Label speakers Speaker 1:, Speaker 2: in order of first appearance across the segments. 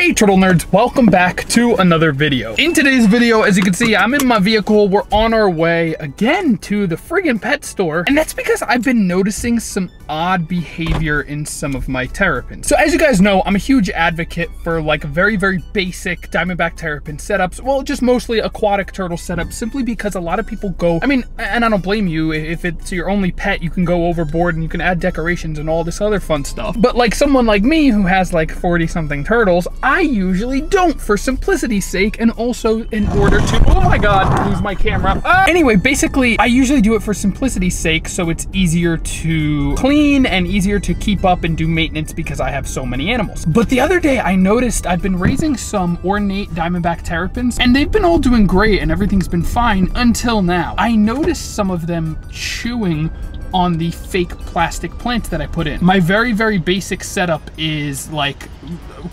Speaker 1: Hey turtle nerds, welcome back to another video. In today's video, as you can see, I'm in my vehicle. We're on our way again to the friggin' pet store. And that's because I've been noticing some odd behavior in some of my terrapins. So as you guys know, I'm a huge advocate for like very, very basic Diamondback terrapin setups. Well, just mostly aquatic turtle setups simply because a lot of people go, I mean, and I don't blame you. If it's your only pet, you can go overboard and you can add decorations and all this other fun stuff. But like someone like me who has like 40 something turtles, usually don't for simplicity's sake and also in order to, oh my God, lose my camera. Uh, anyway, basically, I usually do it for simplicity's sake so it's easier to clean and easier to keep up and do maintenance because I have so many animals. But the other day I noticed I've been raising some ornate diamondback terrapins and they've been all doing great and everything's been fine until now. I noticed some of them chewing on the fake plastic plant that I put in. My very, very basic setup is like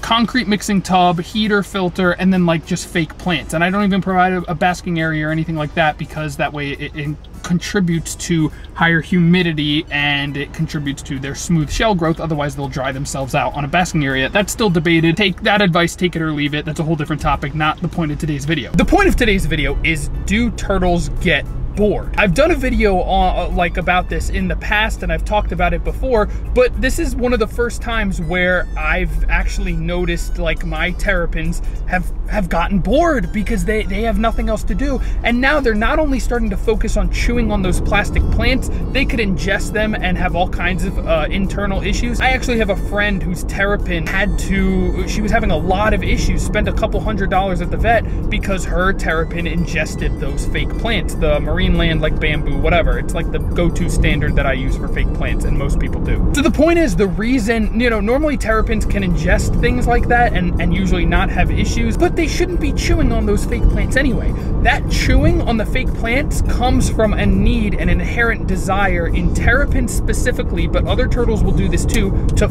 Speaker 1: concrete mixing tub, heater, filter, and then like just fake plants. And I don't even provide a, a basking area or anything like that because that way it, it contributes to higher humidity and it contributes to their smooth shell growth. Otherwise, they'll dry themselves out on a basking area. That's still debated. Take that advice, take it or leave it. That's a whole different topic, not the point of today's video. The point of today's video is do turtles get bored. I've done a video on, uh, like about this in the past and I've talked about it before, but this is one of the first times where I've actually noticed like my terrapins have have gotten bored because they, they have nothing else to do. And now they're not only starting to focus on chewing on those plastic plants, they could ingest them and have all kinds of uh, internal issues. I actually have a friend whose terrapin had to, she was having a lot of issues, spent a couple hundred dollars at the vet because her terrapin ingested those fake plants, the marine land like bamboo, whatever. It's like the go-to standard that I use for fake plants and most people do. So the point is the reason, you know, normally terrapins can ingest things like that and, and usually not have issues, but they shouldn't be chewing on those fake plants anyway. That chewing on the fake plants comes from a need an inherent desire in terrapins specifically, but other turtles will do this too, to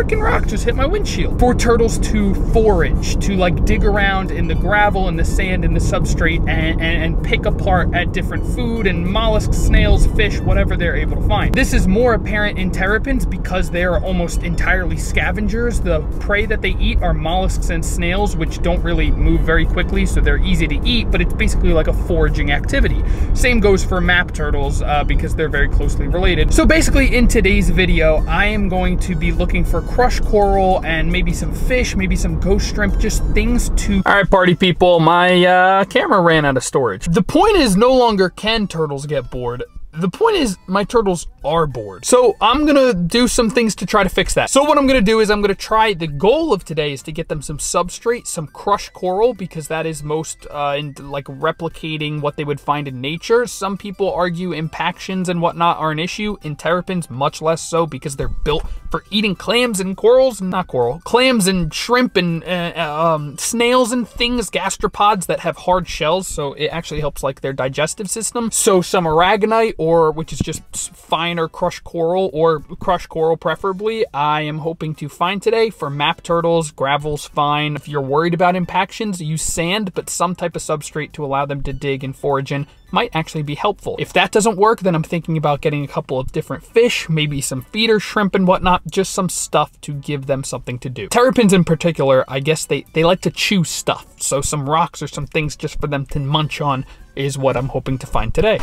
Speaker 1: freaking rock just hit my windshield. For turtles to forage, to like dig around in the gravel and the sand and the substrate and, and, and, pick apart at different food and mollusks, snails, fish, whatever they're able to find. This is more apparent in terrapins because they are almost entirely scavengers. The prey that they eat are mollusks and snails, which don't really move very quickly, so they're easy to eat, but it's basically like a foraging activity. Same goes for map turtles uh, because they're very closely related. So basically in today's video, I am going to be looking for crushed coral and maybe some fish, maybe some ghost shrimp, just things to... All right, party people, my uh, camera ran out of storage. The point is no longer can turtles get bored. The point is, my turtles are bored. So I'm gonna do some things to try to fix that. So what I'm gonna do is I'm gonna try, the goal of today is to get them some substrate, some crushed coral, because that is most uh, in like replicating what they would find in nature. Some people argue impactions and whatnot are an issue. In terrapins, much less so because they're built for eating clams and corals, not coral, clams and shrimp and uh, uh um, snails and things, gastropods that have hard shells. So it actually helps like their digestive system. So some aragonite or which is just finer crushed coral or crushed coral preferably, I am hoping to find today for map turtles. Gravel's fine. If you're worried about impactions, use sand, but some type of substrate to allow them to dig and forage in might actually be helpful. If that doesn't work, then I'm thinking about getting a couple of different fish, maybe some feeder shrimp and whatnot, just some stuff to give them something to do. Terrapins in particular, I guess they, they like to chew stuff, so some rocks or some things just for them to munch on is what I'm hoping to find today.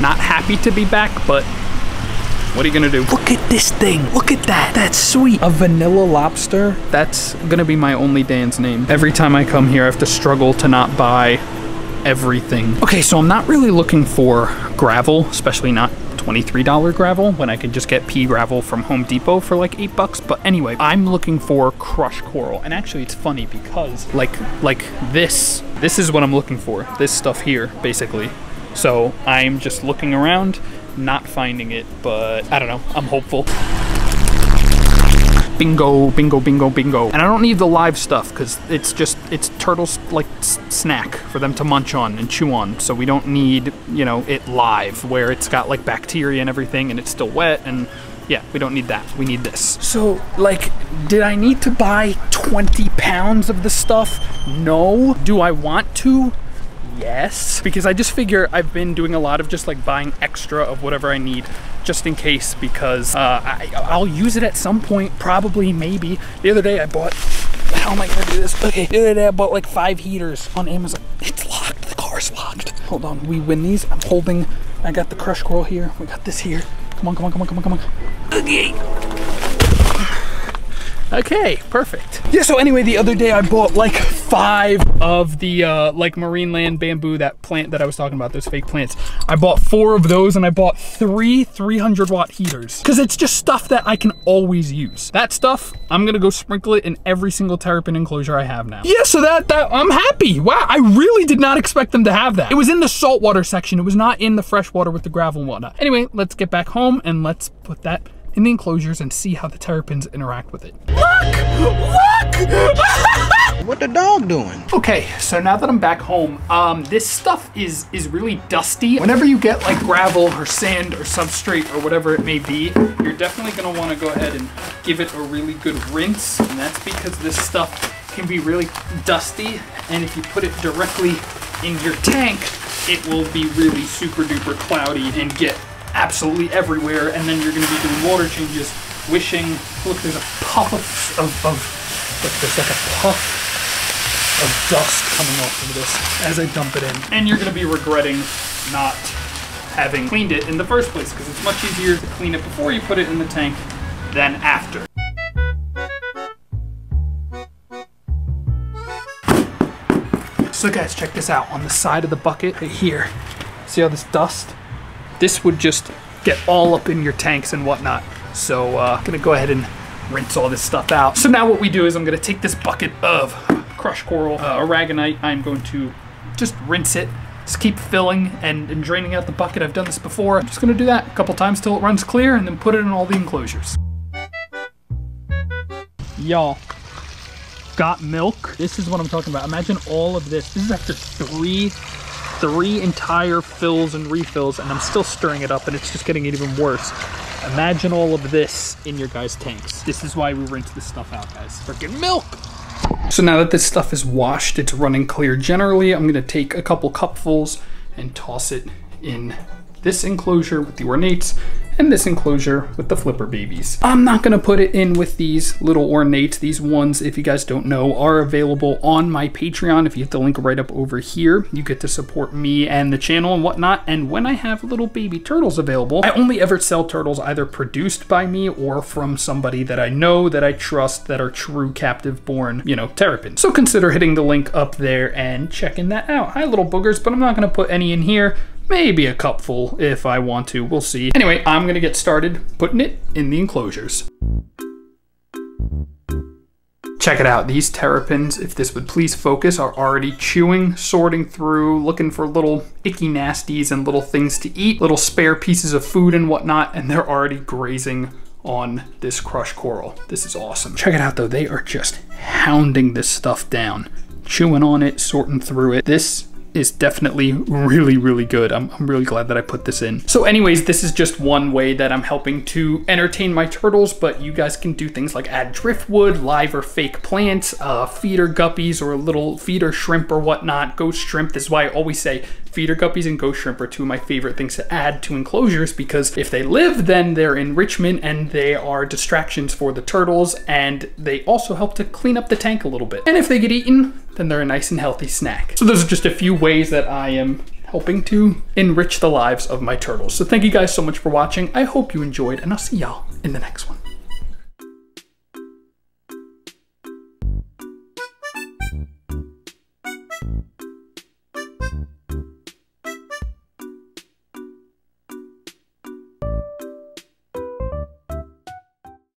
Speaker 1: Not happy to be back, but what are you gonna do? Look at this thing. Look at that. That's sweet. A vanilla lobster? That's gonna be my only Dan's name. Every time I come here, I have to struggle to not buy everything. Okay, so I'm not really looking for gravel, especially not $23 gravel when I could just get pea gravel from Home Depot for like eight bucks. But anyway, I'm looking for crushed coral. And actually it's funny because like like this, this is what I'm looking for. This stuff here, basically. So I'm just looking around, not finding it, but I don't know, I'm hopeful. Bingo, bingo, bingo, bingo. And I don't need the live stuff because it's just, it's turtles like snack for them to munch on and chew on. So we don't need, you know, it live where it's got like bacteria and everything and it's still wet and yeah, we don't need that. We need this. So, like, did I need to buy 20 pounds of the stuff? No. Do I want to? Yes because I just figure I've been doing a lot of just like buying extra of whatever I need just in case because uh, I, I'll use it at some point probably maybe the other day I bought how am I gonna do this? Okay, the other day I bought like five heaters on Amazon. It's locked, the car's locked. Hold on, we win these. I'm holding, I got the crush coral here. We got this here. Come on, come on, come on, come on, come on. Okay. Okay, perfect. Yeah, so anyway, the other day I bought like five of the uh, like Marineland bamboo, that plant that I was talking about, those fake plants. I bought four of those and I bought three 300 watt heaters because it's just stuff that I can always use. That stuff, I'm gonna go sprinkle it in every single terrapin enclosure I have now. Yeah, so that, that I'm happy. Wow, I really did not expect them to have that. It was in the saltwater section. It was not in the freshwater with the gravel and whatnot. Anyway, let's get back home and let's put that in the enclosures and see how the terrapins interact with it. Look! Look!
Speaker 2: The dog doing?
Speaker 1: Okay, so now that I'm back home, um, this stuff is is really dusty. Whenever you get like gravel or sand or substrate or whatever it may be, you're definitely gonna wanna go ahead and give it a really good rinse. And that's because this stuff can be really dusty. And if you put it directly in your tank, it will be really super duper cloudy and get absolutely everywhere, and then you're to be doing water changes, wishing, look, there's a puff of, of, of look, there's like a puff of dust coming off of this as I dump it in. And you're going to be regretting not having cleaned it in the first place, because it's much easier to clean it before you put it in the tank than after. So guys, check this out. On the side of the bucket right here, see all this dust? this would just get all up in your tanks and whatnot. So uh, I'm gonna go ahead and rinse all this stuff out. So now what we do is I'm gonna take this bucket of crushed coral, uh, aragonite. I'm going to just rinse it, just keep filling and, and draining out the bucket. I've done this before. I'm just gonna do that a couple times till it runs clear and then put it in all the enclosures. Y'all, got milk. This is what I'm talking about. Imagine all of this. This is after three three entire fills and refills and I'm still stirring it up and it's just getting even worse. Imagine all of this in your guys' tanks. This is why we rinse this stuff out, guys. Freaking milk! So now that this stuff is washed, it's running clear generally, I'm gonna take a couple cupfuls and toss it in this enclosure with the ornates and this enclosure with the flipper babies. I'm not gonna put it in with these little ornates. These ones, if you guys don't know, are available on my Patreon. If you hit the link right up over here, you get to support me and the channel and whatnot. And when I have little baby turtles available, I only ever sell turtles either produced by me or from somebody that I know, that I trust, that are true captive born, you know, terrapins. So consider hitting the link up there and checking that out. Hi little boogers, but I'm not gonna put any in here. Maybe a cupful if I want to, we'll see. Anyway, I'm gonna get started putting it in the enclosures. Check it out, these terrapins, if this would please focus, are already chewing, sorting through, looking for little icky nasties and little things to eat, little spare pieces of food and whatnot, and they're already grazing on this crushed coral. This is awesome. Check it out though, they are just hounding this stuff down, chewing on it, sorting through it. This is definitely really, really good. I'm, I'm really glad that I put this in. So anyways, this is just one way that I'm helping to entertain my turtles, but you guys can do things like add driftwood, live or fake plants, uh, feeder guppies or little feeder shrimp or whatnot. Ghost shrimp, this is why I always say feeder guppies and ghost shrimp are two of my favorite things to add to enclosures because if they live, then they're enrichment and they are distractions for the turtles and they also help to clean up the tank a little bit. And if they get eaten, then they're a nice and healthy snack. So those are just a few ways that I am helping to enrich the lives of my turtles. So thank you guys so much for watching. I hope you enjoyed and I'll see y'all in the next one.